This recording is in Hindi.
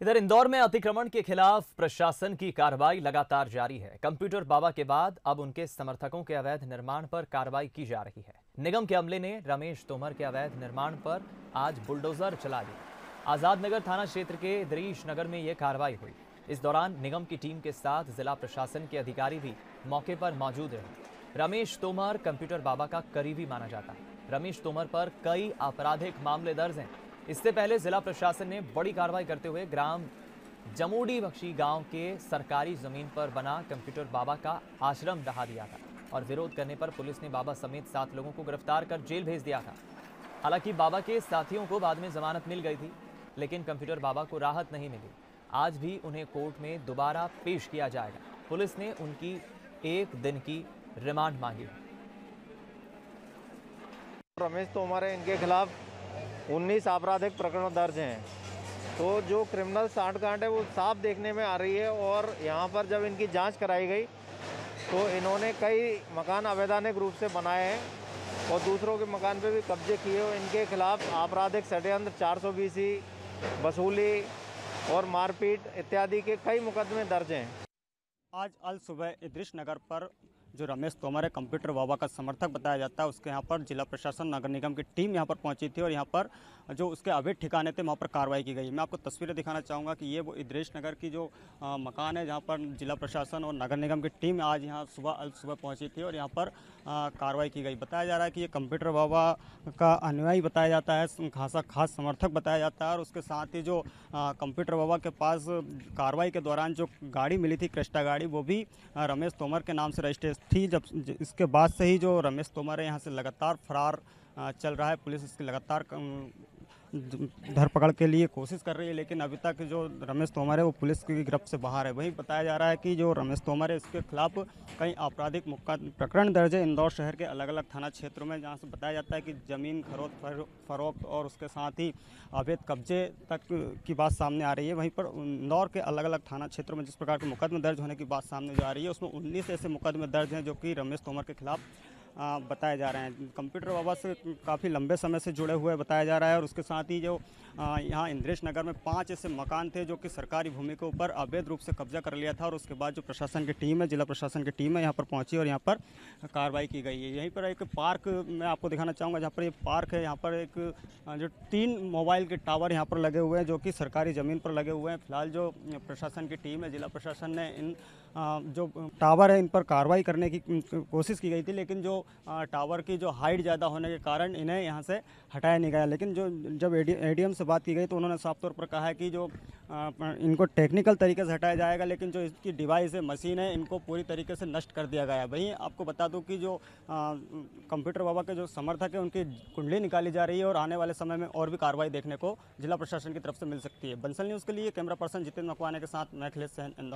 इधर इंदौर में अतिक्रमण के खिलाफ प्रशासन की कार्रवाई लगातार जारी है। कंप्यूटर बाबा के बाद अब उनके समर्थकों के अवैध निर्माण पर कार्रवाई की जा रही है। निगम के अमले ने रमेश तोमर के अवैध निर्माण पर आज बुलडोजर चला दिया आज़ाद नगर थाना क्षेत्र के दरीश नगर में यह कार्रवाई हुई। इस दौरान निगम की टीम के साथ जिला प्रशासन के अधिकारी भी मौके पर मौजूद रहे। रमेश तोमर कंप्यूटर बाबा का करीबी माना जाता है। रमेश तोमर पर कई आपराधिक मामले दर्ज हैं। इससे पहले जिला प्रशासन ने बड़ी कार्रवाई करते हुए ग्राम जमूडी बख्शी गाँव के सरकारी ज़मीन पर बना कंप्यूटर बाबा का आश्रम ढहा दिया था और विरोध करने पर पुलिस ने बाबा समेत सात लोगों को गिरफ़्तार कर जेल भेज दिया था। हालाँकि बाबा के साथियों को बाद में जमानत मिल गई थी, लेकिन कंप्यूटर बाबा को राहत नहीं मिली। आज भी उन्हें कोर्ट में दोबारा पेश किया जाएगा। पुलिस ने उनकी एक दिन की रिमांड मांगी रमेश तोमर है इनके खिलाफ 19 आपराधिक प्रकरण दर्ज हैं। तो जो क्रिमिनल कांड है, वो साफ़ देखने में आ रही है और यहाँ पर जब इनकी जाँच कराई गई तो इन्होंने कई मकान अवैधानिक रूप से बनाए हैं और दूसरों के मकान पे भी कब्जे किए और इनके खिलाफ आपराधिक षड्यंत्र, चार सौ वसूली और मारपीट इत्यादि के कई मुकदमे दर्ज हैं। आज अल सुबह इद्रिश नगर पर जो रमेश तोमर है कंप्यूटर बाबा का समर्थक बताया जाता है उसके यहाँ पर जिला प्रशासन नगर निगम की टीम यहाँ पर पहुँची थी और यहाँ पर जो उसके अवैध ठिकाने थे वहाँ पर कार्रवाई की गई मैं आपको तस्वीरें दिखाना चाहूँगा कि ये वो इद्रेश नगर की जो आ, मकान है जहाँ पर जिला प्रशासन और नगर निगम की टीम आज यहाँ सुबह अल सुबह पहुँची थी और यहाँ पर कार्रवाई की गई। बताया जा रहा है कि ये कंप्यूटर बाबा का अनुयायी बताया जाता है खासा खास समर्थक बताया जाता है और उसके साथ ही जो कंप्यूटर बाबा के पास कार्रवाई के दौरान जो गाड़ी मिली थी क्रिस्टा गाड़ी वो भी रमेश तोमर के नाम से रजिस्ट्रेशन थी जब इसके बाद से ही जो रमेश तोमर है, यहाँ से लगातार फरार चल रहा है पुलिस, इसकी लगातार धरपकड़ के लिए कोशिश कर रही है, लेकिन अभी तक जो रमेश तोमर है, वो पुलिस की गिरफ्त से बाहर है। वहीं बताया जा रहा है कि जो रमेश तोमर है, इसके खिलाफ कई आपराधिक प्रकरण दर्ज है इंदौर शहर के अलग अलग थाना क्षेत्रों में, जहाँ से बताया जाता है कि ज़मीन खरोद फरोख्त और उसके साथ ही अवैध कब्जे तक की बात सामने आ रही है। वहीं पर इंदौर के अलग अलग थाना क्षेत्रों में जिस प्रकार के मुकदमे दर्ज होने की बात सामने जा रही है, उसमें उन्नीस ऐसे मुकदमे दर्ज हैं जो कि रमेश तोमर के खिलाफ बताए जा रहे हैं। कंप्यूटर बाबा से काफ़ी लंबे समय से जुड़े हुए बताया जा रहा है और उसके साथ ही जो यहाँ इंद्रेश नगर में पाँच ऐसे मकान थे जो कि सरकारी भूमि के ऊपर अवैध रूप से कब्जा कर लिया था और उसके बाद जो प्रशासन की टीम है, जिला प्रशासन की टीम है, यहाँ पर पहुँची और यहाँ पर कार्रवाई की गई है। यहीं पर एक पार्क मैं आपको दिखाना चाहूँगा, जहाँ पर ये पार्क है। यहाँ पर एक जो तीन मोबाइल के टावर यहाँ पर लगे हुए हैं, जो कि सरकारी ज़मीन पर लगे हुए हैं। फ़िलहाल जो प्रशासन की टीम है, जिला प्रशासन ने इन जो टावर है, इन पर कार्रवाई करने की कोशिश की गई थी, लेकिन जो टावर की जो हाइट ज़्यादा होने के कारण इन्हें यहाँ से हटाया नहीं गया। लेकिन जो, जब एडीएम से बात की गई तो उन्होंने साफ़ तौर पर कहा है कि जो इनको टेक्निकल तरीके से हटाया जाएगा, लेकिन जो इसकी डिवाइस है मशीन है, इनको पूरी तरीके से नष्ट कर दिया गया है। वहीं आपको बता दूँ कि जो कंप्यूटर बाबा के जो समर्थक है, उनकी कुंडली निकाली जा रही है और आने वाले समय में और भी कार्रवाई देखने को जिला प्रशासन की तरफ़ से मिल सकती है। बंसल न्यूज़ के लिए कैमरा पर्सन जितेंद्र मकवाने के साथ मैं अखिलेश इंदौर।